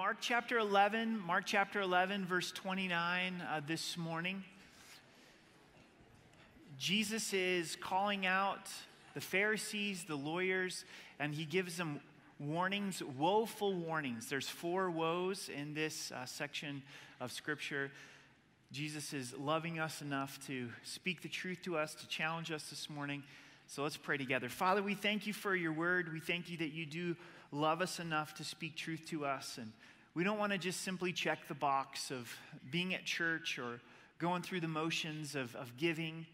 Mark chapter 11, Mark chapter 11, verse 29 uh, this morning. Jesus is calling out the Pharisees, the lawyers, and he gives them warnings, woeful warnings. There's four woes in this uh, section of Scripture. Jesus is loving us enough to speak the truth to us, to challenge us this morning. So let's pray together. Father, we thank you for your word. We thank you that you do love us enough to speak truth to us. And we don't want to just simply check the box of being at church or going through the motions of, of giving,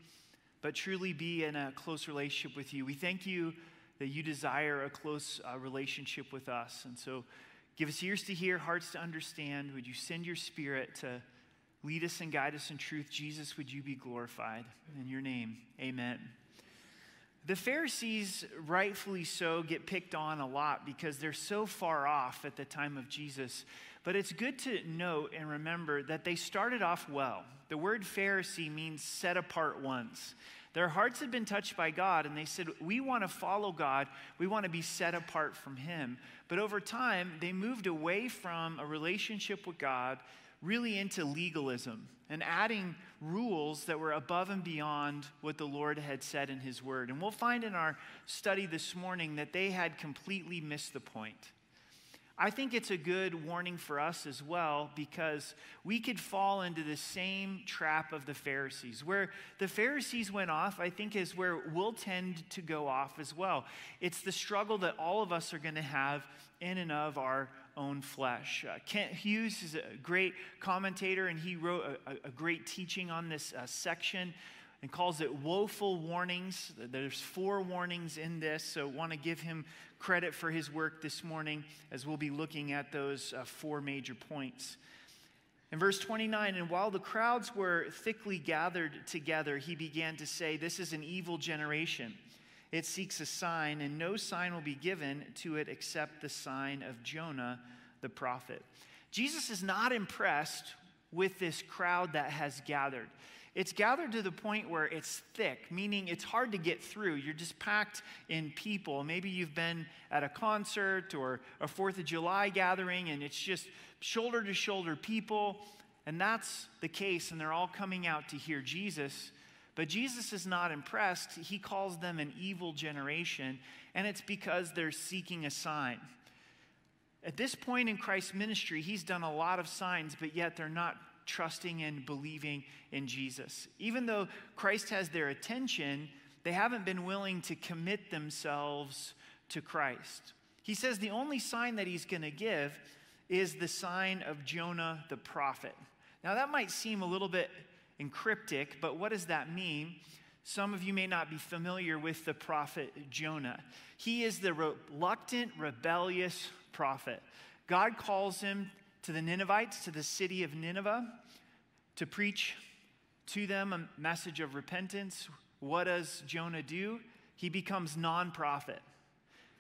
but truly be in a close relationship with you. We thank you that you desire a close uh, relationship with us. And so give us ears to hear, hearts to understand. Would you send your spirit to lead us and guide us in truth? Jesus, would you be glorified? In your name, amen. The Pharisees, rightfully so, get picked on a lot because they're so far off at the time of Jesus. But it's good to note and remember that they started off well. The word Pharisee means set apart ones. Their hearts had been touched by God, and they said, We want to follow God. We want to be set apart from Him. But over time, they moved away from a relationship with God really into legalism and adding rules that were above and beyond what the Lord had said in His Word. And we'll find in our study this morning that they had completely missed the point. I think it's a good warning for us as well because we could fall into the same trap of the Pharisees. Where the Pharisees went off, I think, is where we'll tend to go off as well. It's the struggle that all of us are going to have in and of our own flesh. Uh, Kent Hughes is a great commentator, and he wrote a, a great teaching on this uh, section and calls it woeful warnings. There's four warnings in this, so want to give him credit for his work this morning as we'll be looking at those uh, four major points. In verse 29, and while the crowds were thickly gathered together, he began to say, This is an evil generation. It seeks a sign, and no sign will be given to it except the sign of Jonah the prophet. Jesus is not impressed with this crowd that has gathered. It's gathered to the point where it's thick, meaning it's hard to get through. You're just packed in people. Maybe you've been at a concert or a Fourth of July gathering, and it's just shoulder to shoulder people. And that's the case, and they're all coming out to hear Jesus. But Jesus is not impressed. He calls them an evil generation, and it's because they're seeking a sign. At this point in Christ's ministry, he's done a lot of signs, but yet they're not trusting and believing in Jesus. Even though Christ has their attention, they haven't been willing to commit themselves to Christ. He says the only sign that he's going to give is the sign of Jonah the prophet. Now, that might seem a little bit and cryptic, but what does that mean? Some of you may not be familiar with the prophet Jonah. He is the reluctant, rebellious prophet. God calls him to the Ninevites, to the city of Nineveh, to preach to them a message of repentance. What does Jonah do? He becomes non prophet.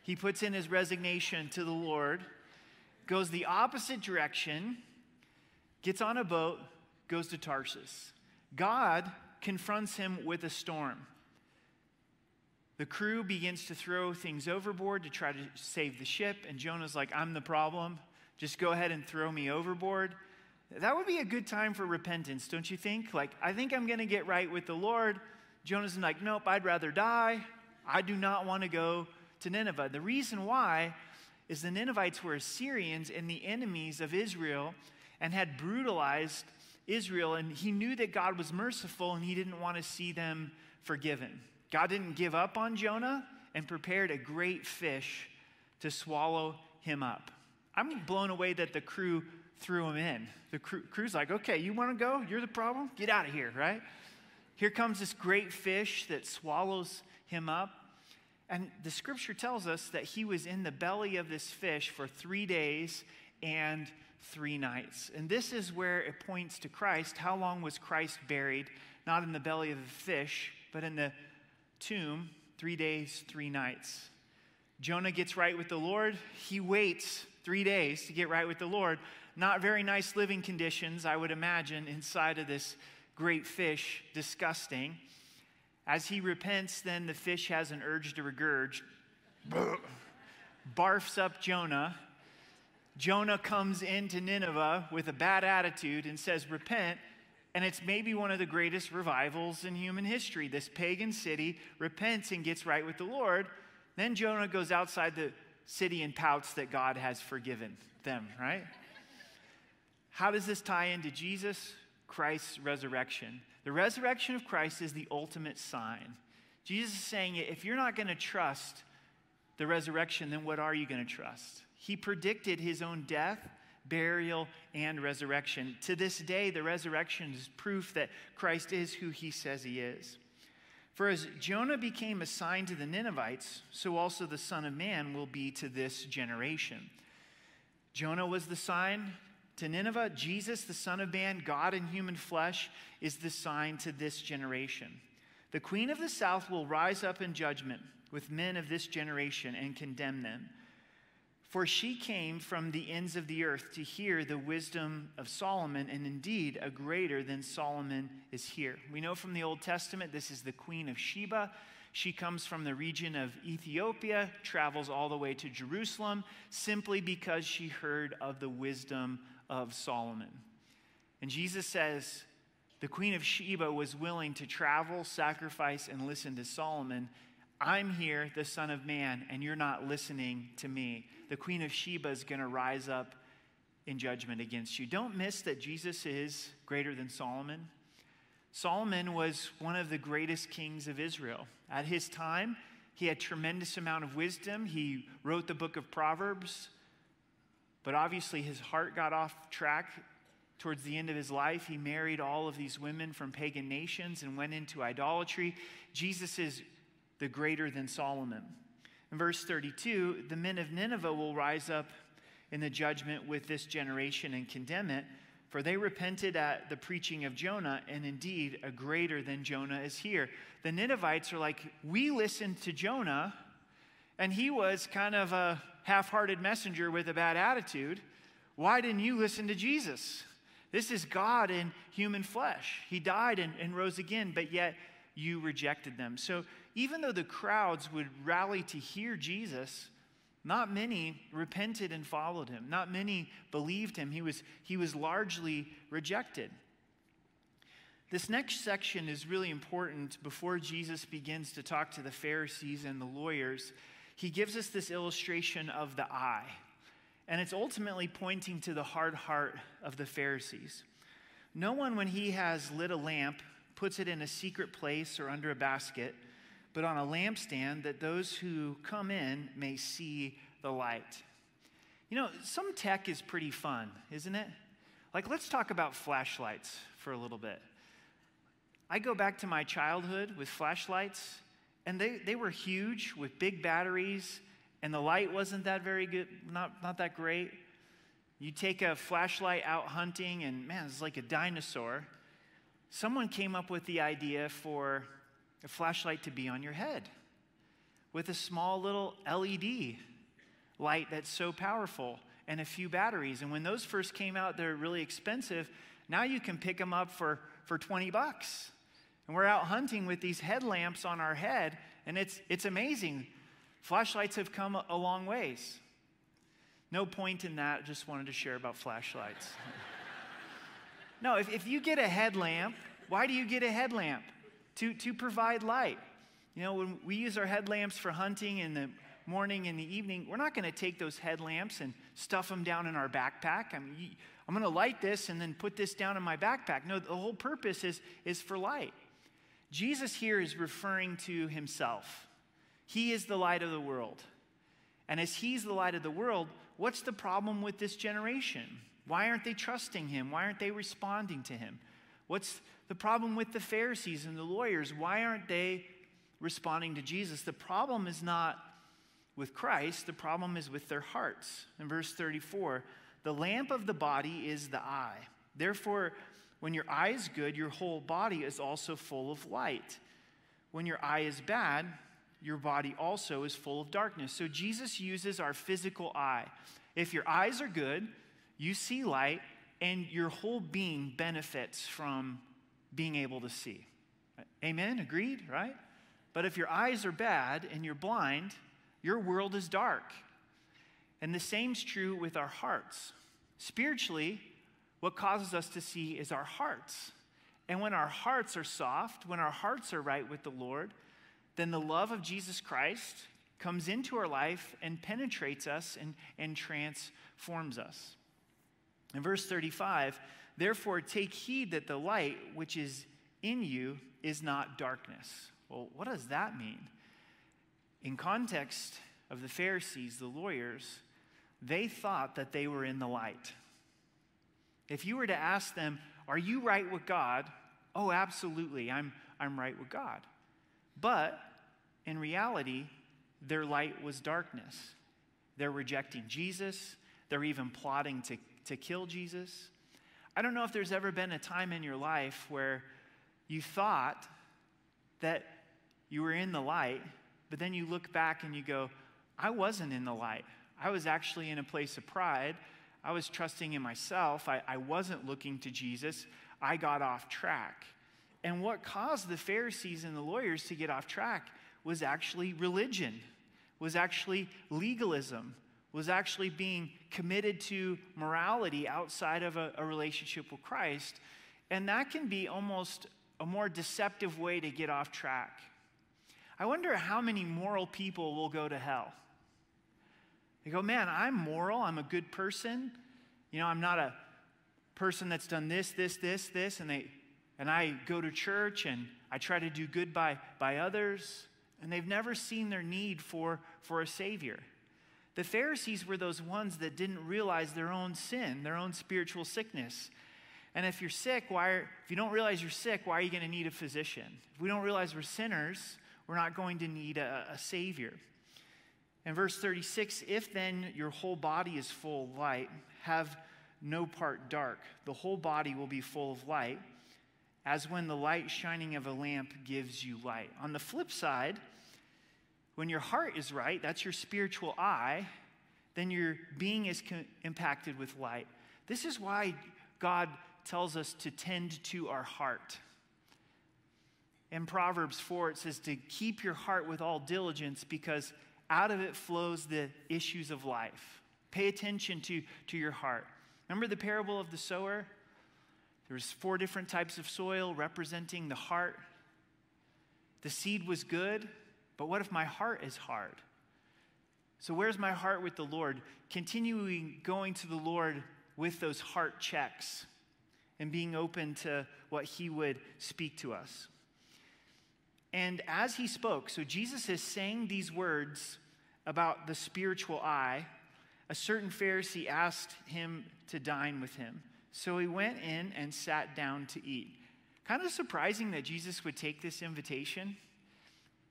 He puts in his resignation to the Lord, goes the opposite direction, gets on a boat, goes to Tarsus. God confronts him with a storm. The crew begins to throw things overboard to try to save the ship, and Jonah's like, I'm the problem. Just go ahead and throw me overboard. That would be a good time for repentance, don't you think? Like, I think I'm going to get right with the Lord. Jonah's like, Nope, I'd rather die. I do not want to go to Nineveh. The reason why is the Ninevites were Assyrians and the enemies of Israel and had brutalized Israel, and he knew that God was merciful and he didn't want to see them forgiven. God didn't give up on Jonah and prepared a great fish to swallow him up. I'm blown away that the crew threw him in. The crew, crew's like, okay, you want to go? You're the problem? Get out of here, right? Here comes this great fish that swallows him up. And the scripture tells us that he was in the belly of this fish for three days and three nights. And this is where it points to Christ. How long was Christ buried? Not in the belly of the fish, but in the tomb, three days, three nights. Jonah gets right with the Lord. He waits three days to get right with the Lord. Not very nice living conditions, I would imagine, inside of this great fish. Disgusting. As he repents, then the fish has an urge to regurge, barfs up Jonah, Jonah comes into Nineveh with a bad attitude and says, Repent. And it's maybe one of the greatest revivals in human history. This pagan city repents and gets right with the Lord. Then Jonah goes outside the city and pouts that God has forgiven them, right? How does this tie into Jesus? Christ's resurrection. The resurrection of Christ is the ultimate sign. Jesus is saying, if you're not going to trust the resurrection, then what are you going to trust? He predicted his own death, burial, and resurrection. To this day, the resurrection is proof that Christ is who he says he is. For as Jonah became a sign to the Ninevites, so also the Son of Man will be to this generation. Jonah was the sign to Nineveh. Jesus, the Son of Man, God in human flesh, is the sign to this generation. The queen of the south will rise up in judgment with men of this generation and condemn them. For she came from the ends of the earth to hear the wisdom of Solomon, and indeed a greater than Solomon is here. We know from the Old Testament this is the Queen of Sheba. She comes from the region of Ethiopia, travels all the way to Jerusalem, simply because she heard of the wisdom of Solomon. And Jesus says, the Queen of Sheba was willing to travel, sacrifice, and listen to Solomon. I'm here, the Son of Man, and you're not listening to me the Queen of Sheba is going to rise up in judgment against you. Don't miss that Jesus is greater than Solomon. Solomon was one of the greatest kings of Israel. At his time, he had tremendous amount of wisdom. He wrote the book of Proverbs, but obviously his heart got off track towards the end of his life. He married all of these women from pagan nations and went into idolatry. Jesus is the greater than Solomon. In verse 32, the men of Nineveh will rise up in the judgment with this generation and condemn it, for they repented at the preaching of Jonah, and indeed a greater than Jonah is here. The Ninevites are like, We listened to Jonah, and he was kind of a half hearted messenger with a bad attitude. Why didn't you listen to Jesus? This is God in human flesh. He died and, and rose again, but yet you rejected them. So even though the crowds would rally to hear Jesus, not many repented and followed him. Not many believed him. He was, he was largely rejected. This next section is really important before Jesus begins to talk to the Pharisees and the lawyers. He gives us this illustration of the eye, and it's ultimately pointing to the hard heart of the Pharisees. No one, when he has lit a lamp, puts it in a secret place or under a basket but on a lampstand that those who come in may see the light. You know, some tech is pretty fun, isn't it? Like, let's talk about flashlights for a little bit. I go back to my childhood with flashlights, and they, they were huge with big batteries, and the light wasn't that very good, not, not that great. You take a flashlight out hunting, and man, it's like a dinosaur. Someone came up with the idea for a flashlight to be on your head with a small little LED light that's so powerful and a few batteries. And when those first came out, they're really expensive. Now you can pick them up for, for 20 bucks. And we're out hunting with these headlamps on our head, and it's, it's amazing. Flashlights have come a long ways. No point in that, just wanted to share about flashlights. no, if, if you get a headlamp, why do you get a headlamp? To, to provide light. You know, when we use our headlamps for hunting in the morning and the evening, we're not going to take those headlamps and stuff them down in our backpack. I mean, I'm going to light this and then put this down in my backpack. No, the whole purpose is, is for light. Jesus here is referring to himself. He is the light of the world. And as he's the light of the world, what's the problem with this generation? Why aren't they trusting him? Why aren't they responding to him? What's the problem with the Pharisees and the lawyers? Why aren't they responding to Jesus? The problem is not with Christ, the problem is with their hearts. In verse 34, the lamp of the body is the eye. Therefore, when your eye is good, your whole body is also full of light. When your eye is bad, your body also is full of darkness. So Jesus uses our physical eye. If your eyes are good, you see light, and your whole being benefits from being able to see. Amen? Agreed, right? But if your eyes are bad and you're blind, your world is dark. And the same's true with our hearts. Spiritually, what causes us to see is our hearts. And when our hearts are soft, when our hearts are right with the Lord, then the love of Jesus Christ comes into our life and penetrates us and, and transforms us. In verse 35, therefore take heed that the light which is in you is not darkness. Well, what does that mean? In context of the Pharisees, the lawyers, they thought that they were in the light. If you were to ask them, Are you right with God? Oh, absolutely, I'm, I'm right with God. But in reality, their light was darkness. They're rejecting Jesus, they're even plotting to, to kill Jesus. I don't know if there's ever been a time in your life where you thought that you were in the light, but then you look back and you go, I wasn't in the light. I was actually in a place of pride. I was trusting in myself. I, I wasn't looking to Jesus. I got off track. And what caused the Pharisees and the lawyers to get off track was actually religion, was actually legalism, was actually being committed to morality outside of a, a relationship with Christ. And that can be almost a more deceptive way to get off track. I wonder how many moral people will go to hell. They go, man, I'm moral. I'm a good person. You know, I'm not a person that's done this, this, this, this, and they and I go to church and I try to do good by, by others, and they've never seen their need for, for a Savior. The Pharisees were those ones that didn't realize their own sin, their own spiritual sickness. And if you're sick, why are, if you don't realize you're sick, why are you going to need a physician? If we don't realize we're sinners, we're not going to need a, a Savior. In verse 36, if then your whole body is full of light, have no part dark. The whole body will be full of light, as when the light shining of a lamp gives you light. On the flip side, when your heart is right, that's your spiritual eye, then your being is co- impacted with light. This is why God tells us to tend to our heart. In Proverbs 4, it says to keep your heart with all diligence because out of it flows the issues of life. Pay attention to, to your heart. Remember the parable of the sower? There's four different types of soil representing the heart. The seed was good, but what if my heart is hard? So, where's my heart with the Lord? Continuing going to the Lord with those heart checks and being open to what He would speak to us. And as he spoke, so Jesus is saying these words about the spiritual eye. A certain Pharisee asked him to dine with him. So he went in and sat down to eat. Kind of surprising that Jesus would take this invitation.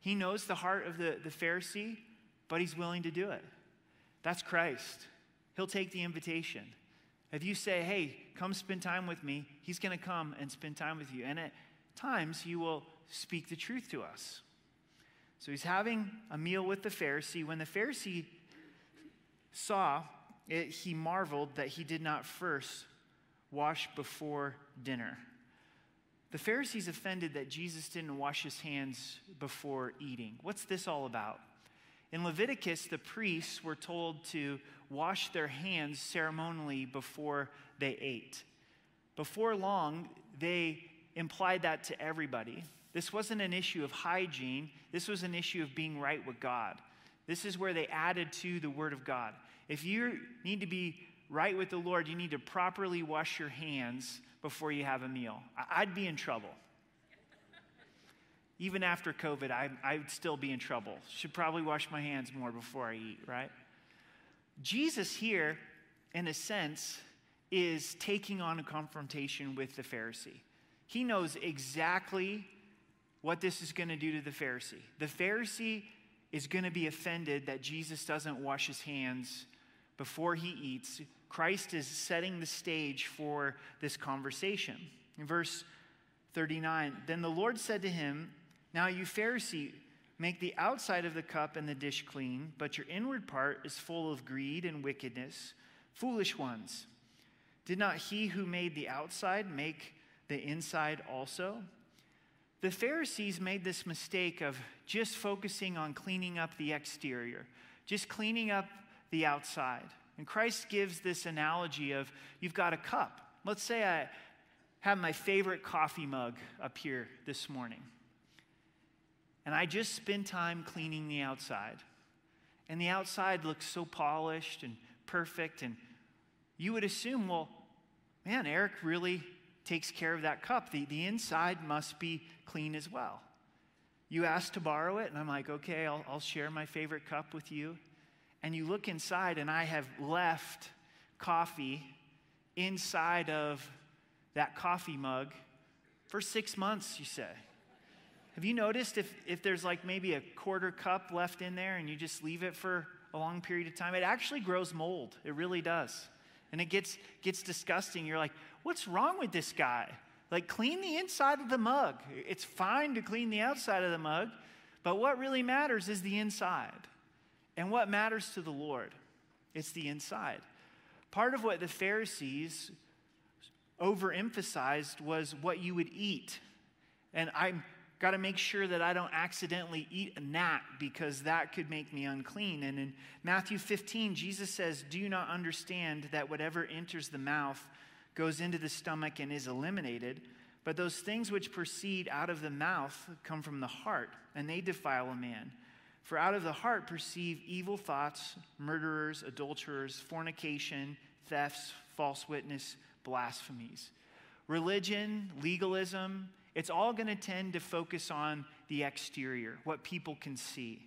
He knows the heart of the, the Pharisee, but he's willing to do it. That's Christ. He'll take the invitation. If you say, hey, come spend time with me, he's going to come and spend time with you. And at times, he will speak the truth to us. So he's having a meal with the Pharisee. When the Pharisee saw it, he marveled that he did not first wash before dinner. The Pharisees offended that Jesus didn't wash his hands before eating. What's this all about? In Leviticus, the priests were told to wash their hands ceremonially before they ate. Before long, they implied that to everybody. This wasn't an issue of hygiene, this was an issue of being right with God. This is where they added to the Word of God. If you need to be right with the Lord, you need to properly wash your hands before you have a meal. I'd be in trouble. Even after COVID, I, I'd still be in trouble. Should probably wash my hands more before I eat, right? Jesus here, in a sense, is taking on a confrontation with the Pharisee. He knows exactly what this is going to do to the Pharisee. The Pharisee is going to be offended that Jesus doesn't wash his hands before he eats. Christ is setting the stage for this conversation. In verse 39, then the Lord said to him, Now you Pharisee, make the outside of the cup and the dish clean, but your inward part is full of greed and wickedness. Foolish ones, did not he who made the outside make the inside also? The Pharisees made this mistake of just focusing on cleaning up the exterior, just cleaning up the outside. And Christ gives this analogy of you've got a cup. Let's say I have my favorite coffee mug up here this morning. And I just spend time cleaning the outside. And the outside looks so polished and perfect. And you would assume, well, man, Eric really takes care of that cup. The, the inside must be clean as well. You ask to borrow it, and I'm like, okay, I'll, I'll share my favorite cup with you. And you look inside, and I have left coffee inside of that coffee mug for six months, you say. Have you noticed if, if there's like maybe a quarter cup left in there and you just leave it for a long period of time, it actually grows mold. It really does. And it gets, gets disgusting. You're like, what's wrong with this guy? Like, clean the inside of the mug. It's fine to clean the outside of the mug, but what really matters is the inside. And what matters to the Lord? It's the inside. Part of what the Pharisees overemphasized was what you would eat. And I'm got to make sure that I don't accidentally eat a gnat because that could make me unclean. And in Matthew 15, Jesus says, Do you not understand that whatever enters the mouth goes into the stomach and is eliminated? But those things which proceed out of the mouth come from the heart, and they defile a man. For out of the heart perceive evil thoughts, murderers, adulterers, fornication, thefts, false witness, blasphemies. Religion, legalism, it's all going to tend to focus on the exterior, what people can see.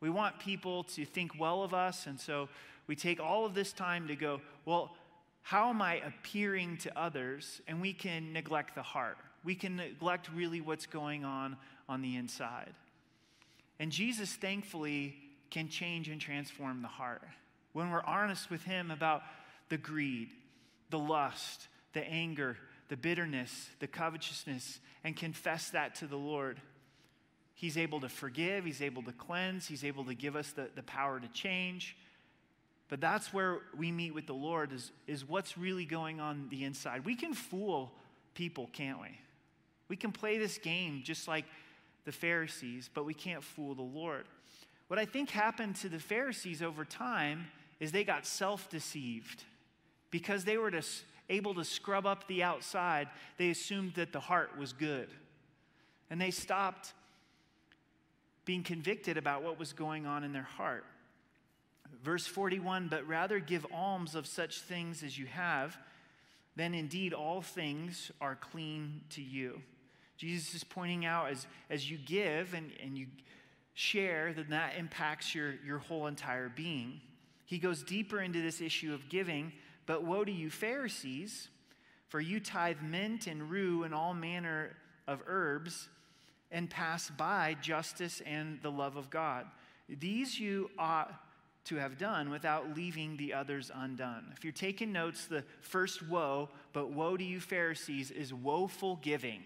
We want people to think well of us, and so we take all of this time to go, well, how am I appearing to others? And we can neglect the heart. We can neglect really what's going on on the inside. And Jesus, thankfully, can change and transform the heart. When we're honest with Him about the greed, the lust, the anger, the bitterness, the covetousness, and confess that to the Lord. He's able to forgive, He's able to cleanse, He's able to give us the, the power to change. But that's where we meet with the Lord, is, is what's really going on the inside. We can fool people, can't we? We can play this game just like the Pharisees, but we can't fool the Lord. What I think happened to the Pharisees over time is they got self deceived because they were to able to scrub up the outside, they assumed that the heart was good. And they stopped being convicted about what was going on in their heart. Verse 41 But rather give alms of such things as you have, then indeed all things are clean to you. Jesus is pointing out as, as you give and, and you share, then that impacts your, your whole entire being. He goes deeper into this issue of giving but woe to you, Pharisees, for you tithe mint and rue and all manner of herbs and pass by justice and the love of God. These you ought to have done without leaving the others undone. If you're taking notes, the first woe, but woe to you, Pharisees, is woeful giving.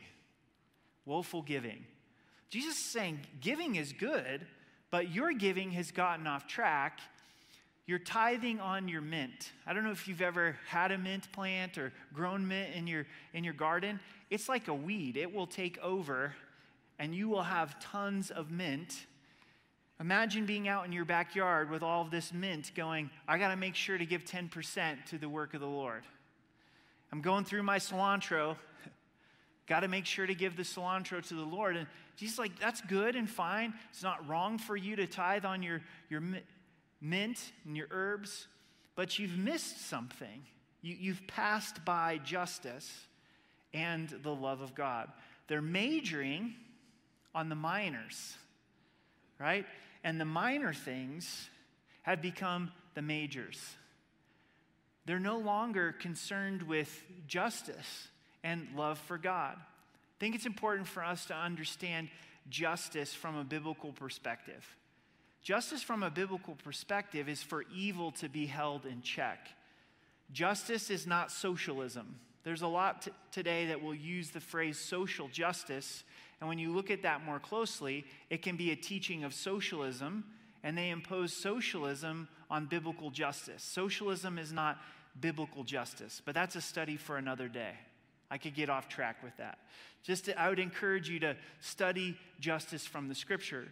Woeful giving. Jesus is saying giving is good, but your giving has gotten off track you're tithing on your mint. I don't know if you've ever had a mint plant or grown mint in your, in your garden. It's like a weed, it will take over, and you will have tons of mint. Imagine being out in your backyard with all of this mint going, I got to make sure to give 10% to the work of the Lord. I'm going through my cilantro. Got to make sure to give the cilantro to the Lord. And Jesus like, that's good and fine. It's not wrong for you to tithe on your, your, mint and your herbs, but you've missed something. You, you've passed by justice and the love of God. They're majoring on the minors, right? And the minor things have become the majors. They're no longer concerned with justice and love for God. I think it's important for us to understand justice from a biblical perspective. Justice from a biblical perspective is for evil to be held in check. Justice is not socialism. There's a lot t- today that will use the phrase social justice, and when you look at that more closely, it can be a teaching of socialism, and they impose socialism on biblical justice. Socialism is not biblical justice, but that's a study for another day. I could get off track with that. Just to, I would encourage you to study justice from the scripture.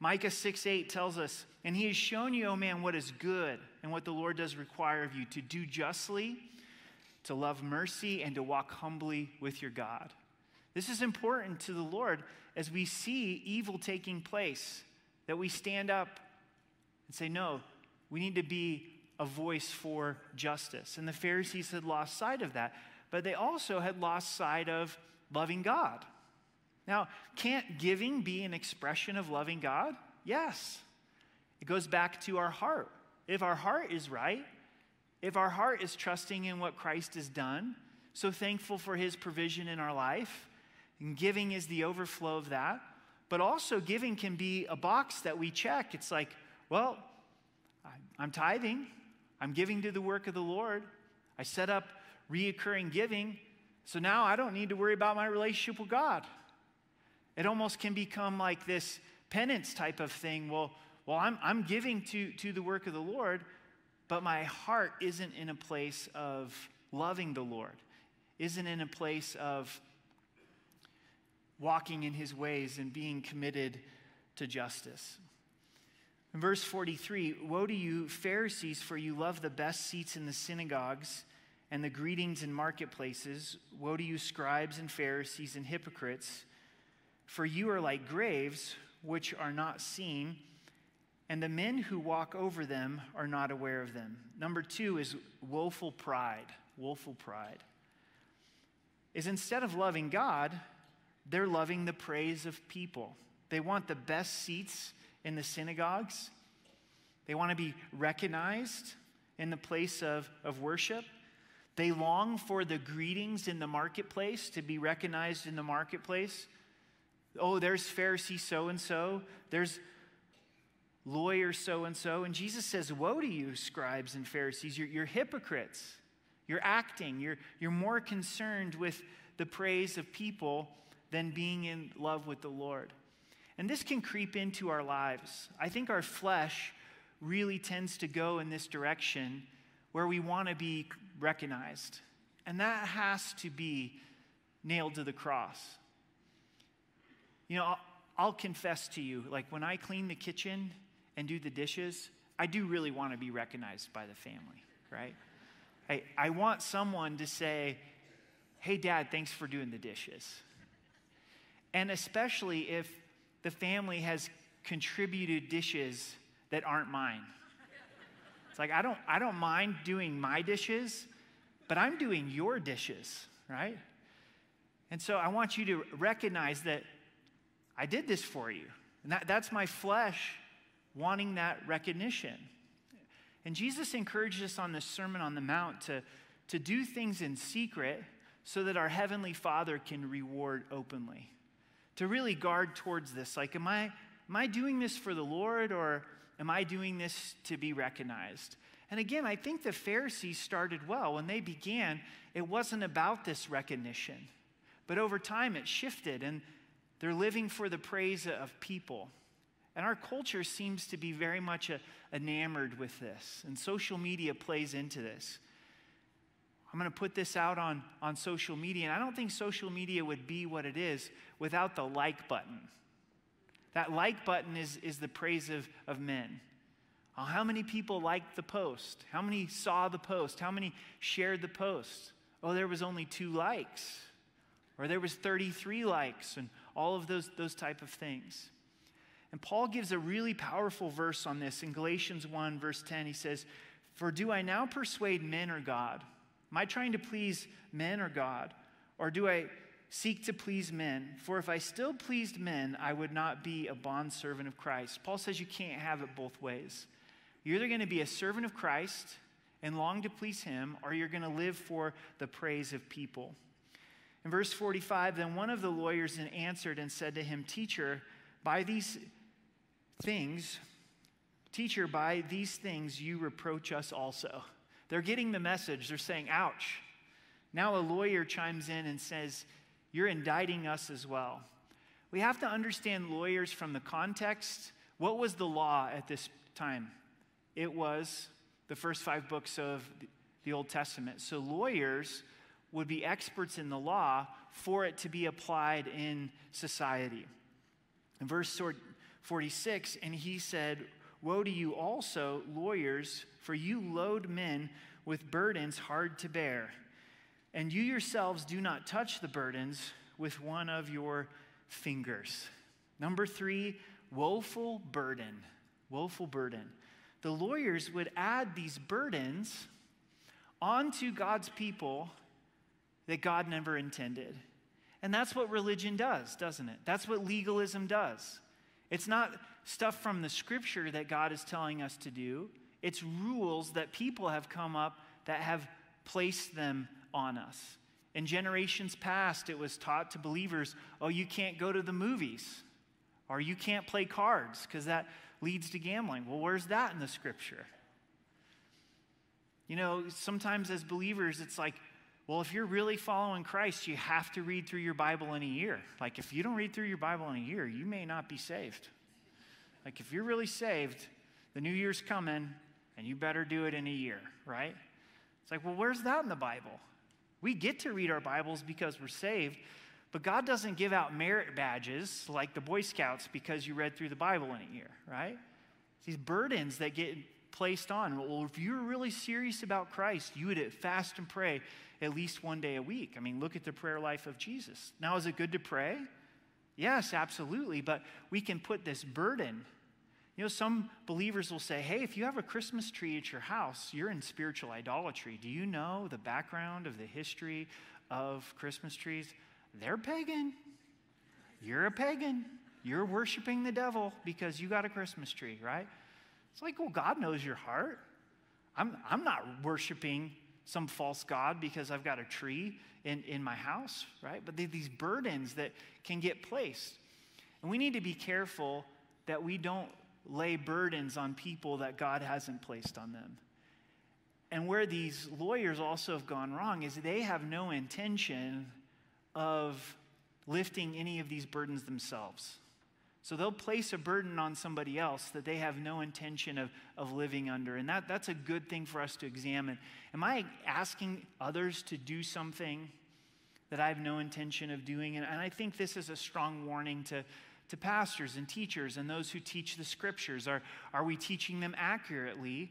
Micah 6 8 tells us, And he has shown you, O man, what is good and what the Lord does require of you to do justly, to love mercy, and to walk humbly with your God. This is important to the Lord as we see evil taking place, that we stand up and say, No, we need to be a voice for justice. And the Pharisees had lost sight of that, but they also had lost sight of loving God. Now, can't giving be an expression of loving God? Yes. It goes back to our heart. If our heart is right, if our heart is trusting in what Christ has done, so thankful for his provision in our life, and giving is the overflow of that. But also, giving can be a box that we check. It's like, well, I'm tithing, I'm giving to the work of the Lord. I set up reoccurring giving, so now I don't need to worry about my relationship with God. It almost can become like this penance type of thing. Well, well, I'm, I'm giving to, to the work of the Lord, but my heart isn't in a place of loving the Lord, isn't in a place of walking in his ways and being committed to justice. In verse 43, woe to you, Pharisees, for you love the best seats in the synagogues and the greetings in marketplaces. Woe to you, scribes and Pharisees and hypocrites, for you are like graves which are not seen, and the men who walk over them are not aware of them. Number two is woeful pride. Woeful pride is instead of loving God, they're loving the praise of people. They want the best seats in the synagogues. They want to be recognized in the place of, of worship. They long for the greetings in the marketplace to be recognized in the marketplace. Oh, there's Pharisee so and so. There's lawyer so and so. And Jesus says, Woe to you, scribes and Pharisees. You're, you're hypocrites. You're acting. You're, you're more concerned with the praise of people than being in love with the Lord. And this can creep into our lives. I think our flesh really tends to go in this direction where we want to be recognized. And that has to be nailed to the cross. You know, I'll, I'll, confess to you, like when I clean the kitchen and do the dishes, I do really want to be recognized by the family, right? I, I want someone to say, hey, dad, thanks for doing the dishes. And especially if the family has contributed dishes that aren't mine. It's like I don't I don't mind doing my dishes, but I'm doing your dishes, right? And so I want you to recognize that I did this for you. And that, that's my flesh wanting that recognition. And Jesus encouraged us on the Sermon on the Mount to, to do things in secret so that our Heavenly Father can reward openly to really guard towards this. Like, am I, am I doing this for the Lord or am I doing this to be recognized? And again, I think the Pharisees started well. When they began, it wasn't about this recognition. But over time, it shifted, and they're living for the praise of people. And our culture seems to be very much a, enamored with this, and social media plays into this. I'm going to put this out on, on social media. And I don't think social media would be what it is without the like button. That like button is, is the praise of, of men. Oh, how many people liked the post? How many saw the post? How many shared the post? Oh, there was only two likes. Or there was 33 likes and all of those, those type of things. And Paul gives a really powerful verse on this in Galatians 1, verse 10. He says, For do I now persuade men or God? Am I trying to please men or God? Or do I seek to please men? For if I still pleased men, I would not be a bondservant of Christ. Paul says you can't have it both ways. You're either going to be a servant of Christ and long to please him, or you're going to live for the praise of people. In verse 45, then one of the lawyers answered and said to him, Teacher, by these things, teacher, by these things you reproach us also. They're getting the message. They're saying, ouch. Now a lawyer chimes in and says, You're indicting us as well. We have to understand lawyers from the context. What was the law at this time? It was the first five books of the Old Testament. So lawyers would be experts in the law for it to be applied in society. In verse 46, and he said, Woe to you also, lawyers, for you load men with burdens hard to bear, and you yourselves do not touch the burdens with one of your fingers. Number three, woeful burden. Woeful burden. The lawyers would add these burdens onto God's people that God never intended. And that's what religion does, doesn't it? That's what legalism does. It's not stuff from the scripture that God is telling us to do, it's rules that people have come up that have placed them on us. In generations past, it was taught to believers oh, you can't go to the movies, or you can't play cards because that leads to gambling. Well, where's that in the scripture? You know, sometimes as believers, it's like, well, if you're really following Christ, you have to read through your Bible in a year. Like, if you don't read through your Bible in a year, you may not be saved. Like, if you're really saved, the new year's coming, and you better do it in a year, right? It's like, well, where's that in the Bible? We get to read our Bibles because we're saved, but God doesn't give out merit badges like the Boy Scouts because you read through the Bible in a year, right? These burdens that get placed on. Well, if you're really serious about Christ, you would fast and pray at least one day a week. I mean, look at the prayer life of Jesus. Now, is it good to pray? Yes, absolutely. But we can put this burden you know, some believers will say, hey, if you have a Christmas tree at your house, you're in spiritual idolatry. Do you know the background of the history of Christmas trees? They're pagan. You're a pagan. You're worshiping the devil because you got a Christmas tree, right? It's like, well, God knows your heart. I'm, I'm not worshiping some false God because I've got a tree in, in my house, right? But these burdens that can get placed. And we need to be careful that we don't lay burdens on people that God hasn't placed on them. And where these lawyers also have gone wrong is they have no intention of lifting any of these burdens themselves. So they'll place a burden on somebody else that they have no intention of, of living under. And that, that's a good thing for us to examine. Am I asking others to do something that I have no intention of doing? And, and I think this is a strong warning to, to pastors and teachers and those who teach the scriptures? Are, are we teaching them accurately?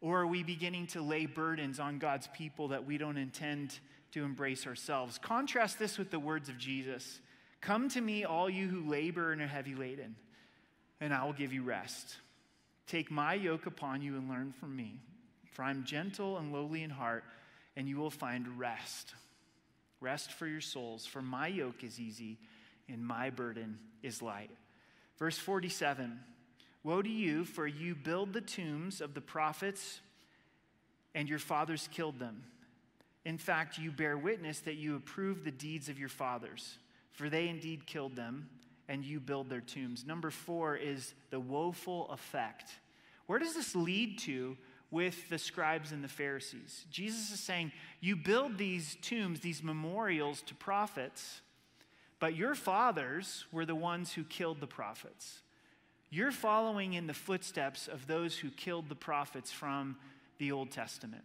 Or are we beginning to lay burdens on God's people that we don't intend to embrace ourselves? Contrast this with the words of Jesus Come to me, all you who labor and are heavy laden, and I will give you rest. Take my yoke upon you and learn from me, for I'm gentle and lowly in heart, and you will find rest. Rest for your souls, for my yoke is easy and my burden is light. Verse 47 Woe to you, for you build the tombs of the prophets, and your fathers killed them. In fact, you bear witness that you approve the deeds of your fathers, for they indeed killed them, and you build their tombs. Number four is the woeful effect. Where does this lead to with the scribes and the Pharisees? Jesus is saying, You build these tombs, these memorials to prophets but your fathers were the ones who killed the prophets. You're following in the footsteps of those who killed the prophets from the Old Testament.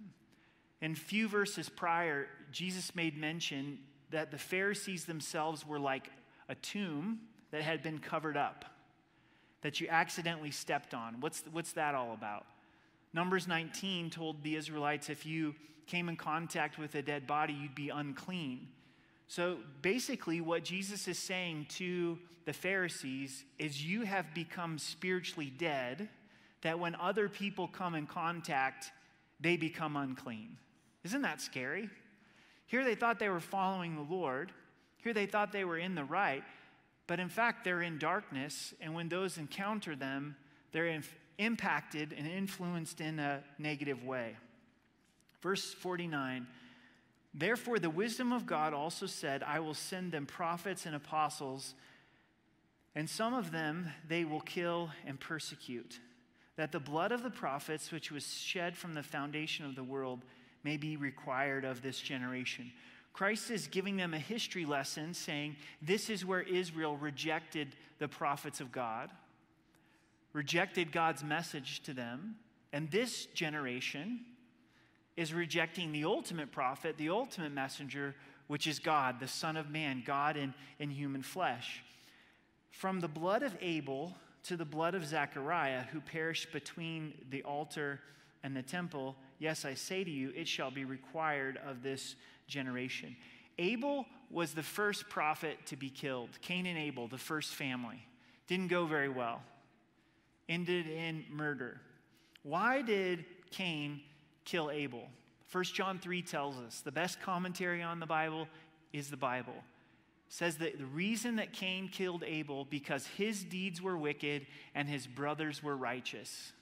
In few verses prior, Jesus made mention that the Pharisees themselves were like a tomb that had been covered up, that you accidentally stepped on. What's, what's that all about? Numbers 19 told the Israelites if you came in contact with a dead body, you'd be unclean. So basically, what Jesus is saying to the Pharisees is you have become spiritually dead, that when other people come in contact, they become unclean. Isn't that scary? Here they thought they were following the Lord. Here they thought they were in the right. But in fact, they're in darkness. And when those encounter them, they're inf- impacted and influenced in a negative way. Verse 49 Therefore, the wisdom of God also said, I will send them prophets and apostles, and some of them they will kill and persecute, that the blood of the prophets, which was shed from the foundation of the world, may be required of this generation. Christ is giving them a history lesson saying, This is where Israel rejected the prophets of God, rejected God's message to them, and this generation, is rejecting the ultimate prophet, the ultimate messenger, which is God, the Son of Man, God in, in human flesh. From the blood of Abel, to the blood of Zechariah, who perished between the altar and the temple, yes, I say to you, it shall be required of this generation. Abel was the first prophet to be killed. Cain and Abel, the first family. Didn't go very well, ended in murder. Why did Cain kill Abel? 1 John 3 tells us the best commentary on the Bible is the Bible says that the reason that Cain killed Abel because his deeds were wicked and his brothers were righteous.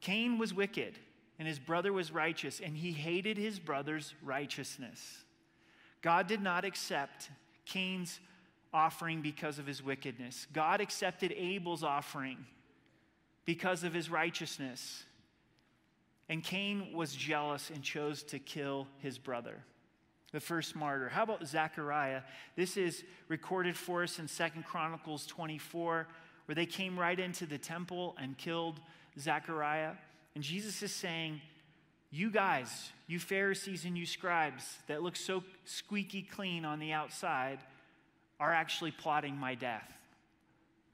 Cain was wicked and his brother was righteous and he hated his brother's righteousness. God did not accept Cain's offering because of his wickedness. God accepted Abel's offering because of his righteousness. And Cain was jealous and chose to kill his brother the first martyr. How about Zechariah? This is recorded for us in Second Chronicles 24, where they came right into the temple and killed Zechariah. And Jesus is saying, You guys, you Pharisees and you scribes that look so squeaky clean on the outside, are actually plotting my death,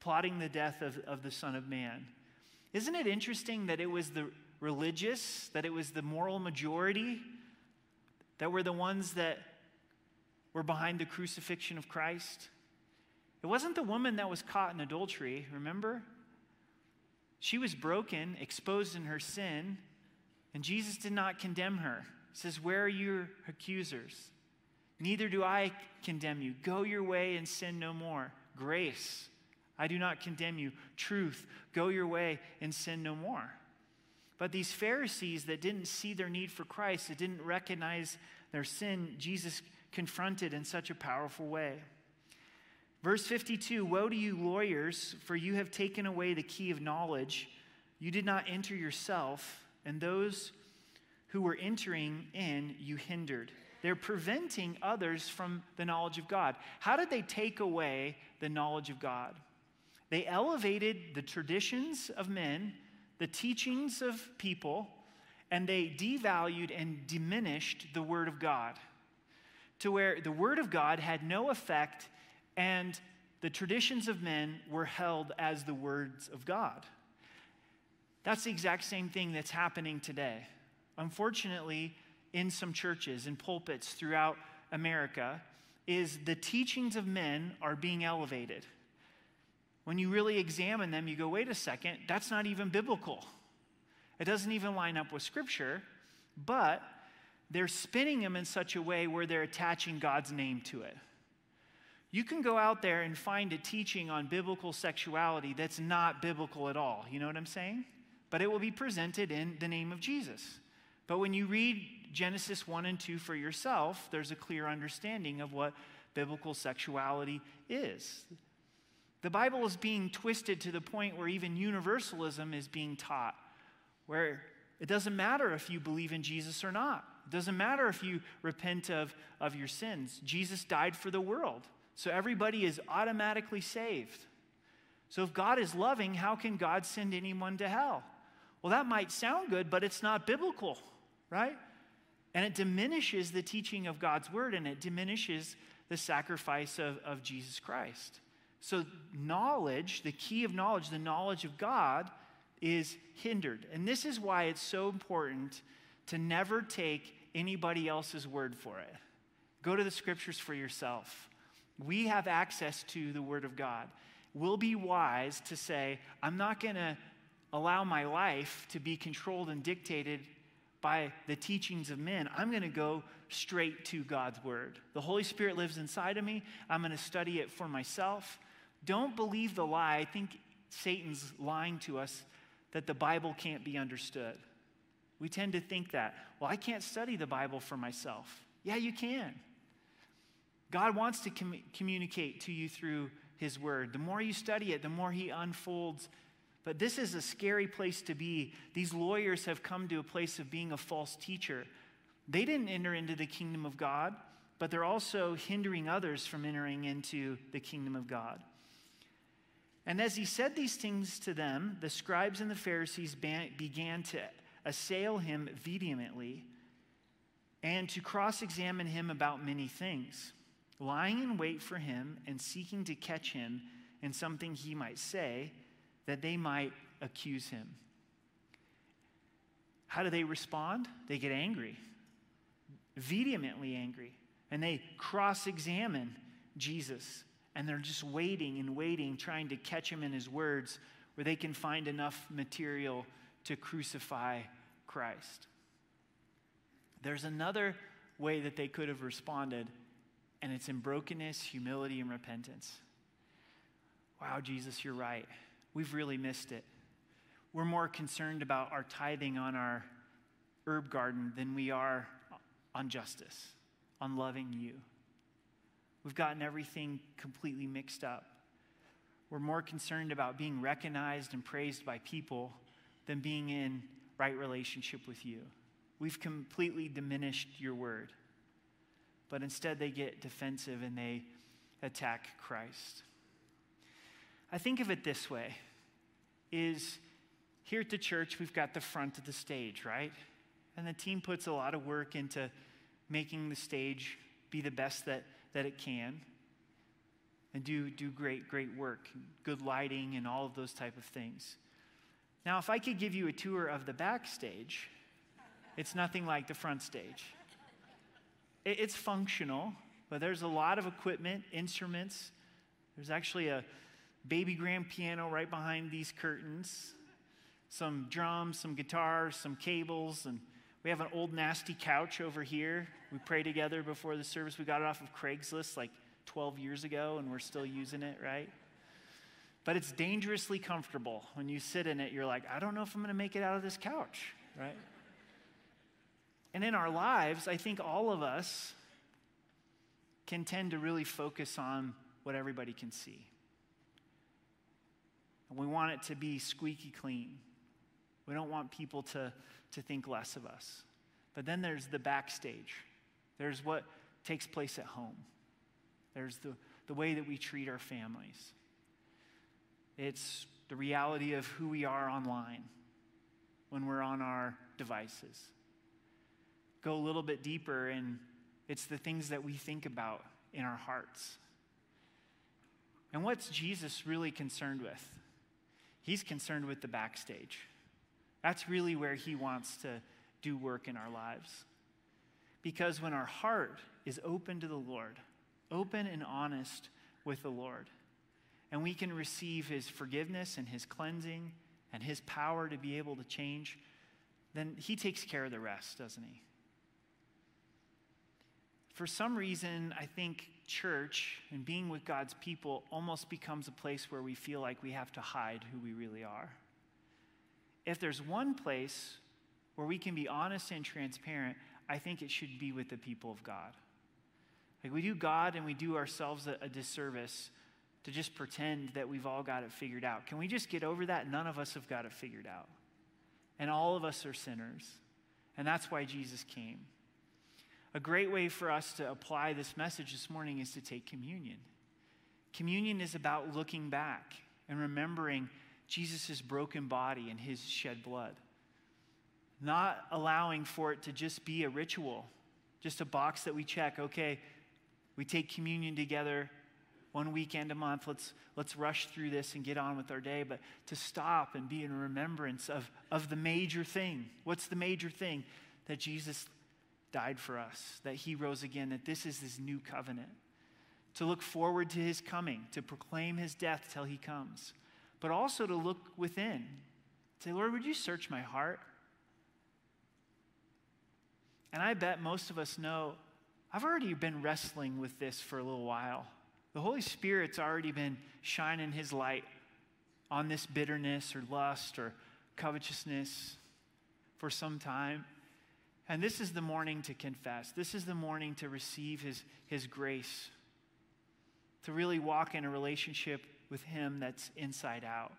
plotting the death of, of the Son of Man. Isn't it interesting that it was the religious, that it was the moral majority that were the ones that were behind the crucifixion of Christ. It wasn't the woman that was caught in adultery, remember? She was broken, exposed in her sin, and Jesus did not condemn her. He says, Where are your accusers? Neither do I condemn you. Go your way and sin no more. Grace, I do not condemn you. Truth, go your way and sin no more. But these Pharisees that didn't see their need for Christ, that didn't recognize their sin, Jesus confronted in such a powerful way. Verse 52 Woe to you, lawyers, for you have taken away the key of knowledge. You did not enter yourself, and those who were entering in you hindered. They're preventing others from the knowledge of God. How did they take away the knowledge of God? They elevated the traditions of men the teachings of people and they devalued and diminished the Word of God to where the Word of God had no effect and the traditions of men were held as the words of God. That's the exact same thing that's happening today. Unfortunately, in some churches and pulpits throughout America, is the teachings of men are being elevated when you really examine them, you go, wait a second, that's not even biblical. It doesn't even line up with Scripture, but they're spinning them in such a way where they're attaching God's name to it. You can go out there and find a teaching on biblical sexuality that's not biblical at all. You know what I'm saying? But it will be presented in the name of Jesus. But when you read Genesis 1 and 2 for yourself, there's a clear understanding of what biblical sexuality is. The Bible is being twisted to the point where even universalism is being taught, where it doesn't matter if you believe in Jesus or not. It doesn't matter if you repent of, of your sins. Jesus died for the world, so everybody is automatically saved. So if God is loving, how can God send anyone to hell? Well, that might sound good, but it's not biblical, right? And it diminishes the teaching of God's word and it diminishes the sacrifice of, of Jesus Christ. So, knowledge, the key of knowledge, the knowledge of God, is hindered. And this is why it's so important to never take anybody else's word for it. Go to the scriptures for yourself. We have access to the word of God. We'll be wise to say, I'm not going to allow my life to be controlled and dictated by the teachings of men. I'm going to go straight to God's word. The Holy Spirit lives inside of me. I'm going to study it for myself. Don't believe the lie. I think Satan's lying to us that the Bible can't be understood. We tend to think that, well, I can't study the Bible for myself. Yeah, you can. God wants to com- communicate to you through His Word. The more you study it, the more He unfolds. But this is a scary place to be. These lawyers have come to a place of being a false teacher. They didn't enter into the kingdom of God, but they're also hindering others from entering into the kingdom of God. And as he said these things to them, the scribes and the Pharisees began to assail him vehemently and to cross examine him about many things, lying in wait for him and seeking to catch him in something he might say. that they might accuse him. How do they respond? They get angry, vehemently angry, and they cross examine Jesus. And they're just waiting and waiting, trying to catch him in his words where they can find enough material to crucify Christ. There's another way that they could have responded, and it's in brokenness, humility, and repentance. Wow, Jesus, you're right. We've really missed it. We're more concerned about our tithing on our herb garden than we are on justice, on loving you. We've gotten everything completely mixed up. We're more concerned about being recognized and praised by people than being in right relationship with you. We've completely diminished your word. But instead, they get defensive and they attack Christ. I think of it this way is here at the church, we've got the front of the stage, right? And the team puts a lot of work into making the stage be the best that, that it can and do, do great, great work, good lighting and all of those type of things. Now, if I could give you a tour of the backstage, it's nothing like the front stage. It, it's functional, but there's a lot of equipment, instruments. There's actually a baby grand piano right behind these curtains, some drums, some guitars, some cables, and we have an old nasty couch over here. We pray together before the service. We got it off of Craigslist like 12 years ago, and we're still using it, right? But it's dangerously comfortable. When you sit in it, you're like, I don't know if I'm going to make it out of this couch, right? And in our lives, I think all of us can tend to really focus on what everybody can see. And we want it to be squeaky clean. We don't want people to, to think less of us. But then there's the backstage. There's what takes place at home. There's the, the way that we treat our families. It's the reality of who we are online when we're on our devices. Go a little bit deeper, and it's the things that we think about in our hearts. And what's Jesus really concerned with? He's concerned with the backstage. That's really where he wants to do work in our lives. Because when our heart is open to the Lord, open and honest with the Lord, and we can receive his forgiveness and his cleansing and his power to be able to change, then he takes care of the rest, doesn't he? For some reason, I think church and being with God's people almost becomes a place where we feel like we have to hide who we really are. If there's one place where we can be honest and transparent, I think it should be with the people of God. Like we do God and we do ourselves a, a disservice to just pretend that we've all got it figured out. Can we just get over that? None of us have got it figured out. And all of us are sinners. And that's why Jesus came. A great way for us to apply this message this morning is to take communion. Communion is about looking back and remembering Jesus' broken body and his shed blood. Not allowing for it to just be a ritual, just a box that we check. Okay, we take communion together one weekend a month. Let's, let's rush through this and get on with our day. But to stop and be in remembrance of, of the major thing. What's the major thing? That Jesus died for us, that he rose again, that this is his new covenant. To look forward to his coming, to proclaim his death till he comes, but also to look within. Say, Lord, would you search my heart? And I bet most of us know I've already been wrestling with this for a little while. The Holy Spirit's already been shining his light on this bitterness or lust or covetousness for some time. And this is the morning to confess. This is the morning to receive his, his grace, to really walk in a relationship with him that's inside out.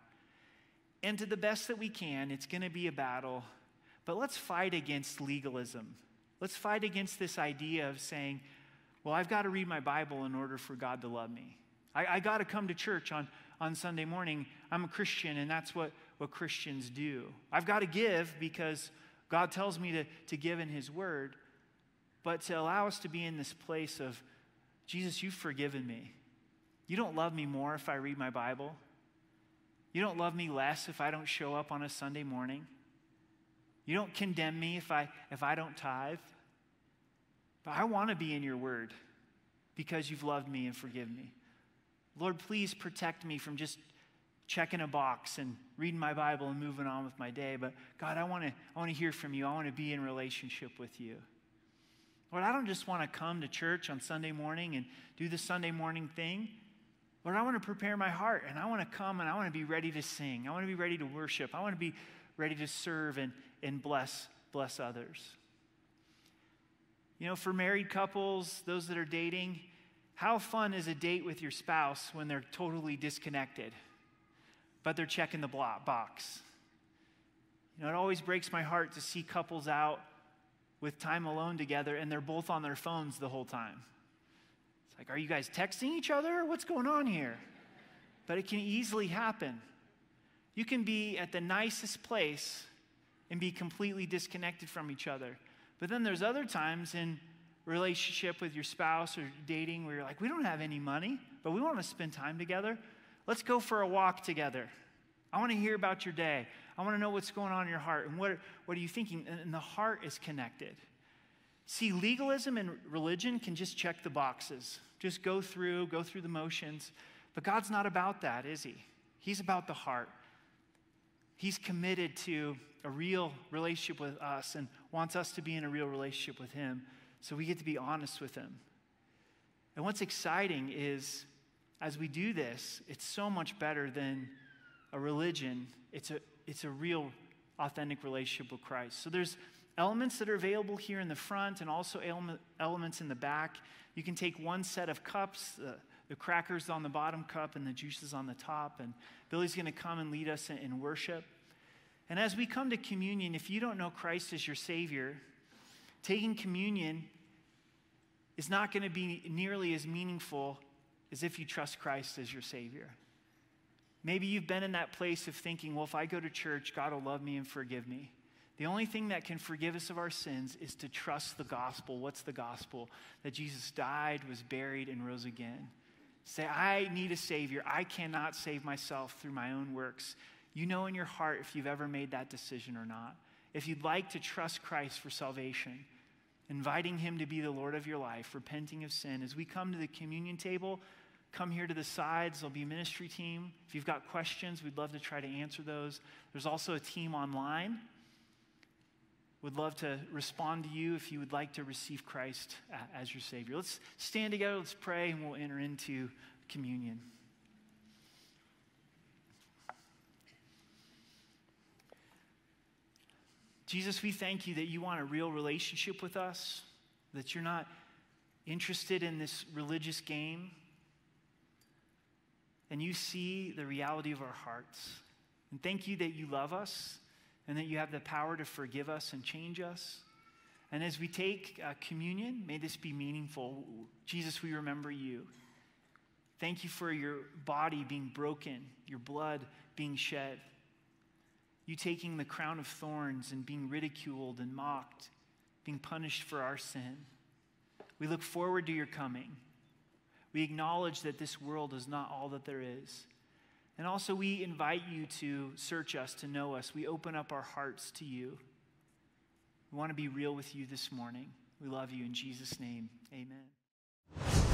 And to the best that we can, it's going to be a battle, but let's fight against legalism. Let's fight against this idea of saying, well, I've got to read my Bible in order for God to love me. I, I got to come to church on, on Sunday morning. I'm a Christian, and that's what, what Christians do. I've got to give because God tells me to, to give in His Word, but to allow us to be in this place of, Jesus, you've forgiven me. You don't love me more if I read my Bible. You don't love me less if I don't show up on a Sunday morning. You don't condemn me if I, if I don't tithe. But I want to be in your word because you've loved me and forgiven me. Lord, please protect me from just checking a box and reading my Bible and moving on with my day. But God, I want to I want to hear from you. I want to be in relationship with you. Lord, I don't just want to come to church on Sunday morning and do the Sunday morning thing. Lord, I want to prepare my heart and I want to come and I want to be ready to sing. I want to be ready to worship. I want to be ready to serve and, and bless, bless others. You know, for married couples, those that are dating, how fun is a date with your spouse when they're totally disconnected, but they're checking the box? You know, it always breaks my heart to see couples out with time alone together and they're both on their phones the whole time. Like, are you guys texting each other? What's going on here? But it can easily happen. You can be at the nicest place and be completely disconnected from each other. But then there's other times in relationship with your spouse or dating where you're like, we don't have any money, but we want to spend time together. Let's go for a walk together. I want to hear about your day. I want to know what's going on in your heart and what, what are you thinking? And the heart is connected. See, legalism and religion can just check the boxes, just go through, go through the motions. But God's not about that, is He? He's about the heart. He's committed to a real relationship with us and wants us to be in a real relationship with Him. So we get to be honest with Him. And what's exciting is as we do this, it's so much better than a religion. It's a, it's a real, authentic relationship with Christ. So there's elements that are available here in the front and also elements in the back. You can take one set of cups, uh, the crackers on the bottom cup and the juices on the top. And Billy's going to come and lead us in, in worship. And as we come to communion, if you don't know Christ as your Savior, taking communion is not going to be nearly as meaningful as if you trust Christ as your Savior. Maybe you've been in that place of thinking, well, if I go to church, God will love me and forgive me. The only thing that can forgive us of our sins is to trust the gospel. What's the gospel? That Jesus died, was buried, and rose again. Say, I need a Savior. I cannot save myself through my own works. You know in your heart if you've ever made that decision or not. If you'd like to trust Christ for salvation, inviting Him to be the Lord of your life, repenting of sin. As we come to the communion table, come here to the sides. There'll be a ministry team. If you've got questions, we'd love to try to answer those. There's also a team online. Would love to respond to you if you would like to receive Christ as your Savior. Let's stand together, let's pray, and we'll enter into communion. Jesus, we thank you that you want a real relationship with us, that you're not interested in this religious game, and you see the reality of our hearts. And thank you that you love us and that you have the power to forgive us and change us. And as we take uh, communion, may this be meaningful. Jesus, we remember you. Thank you for your body being broken, your blood being shed. You taking the crown of thorns and being ridiculed and mocked, being punished for our sin. We look forward to your coming. We acknowledge that this world is not all that there is. And also, we invite you to search us, to know us. We open up our hearts to you. We want to be real with you this morning. We love you in Jesus' name. Amen.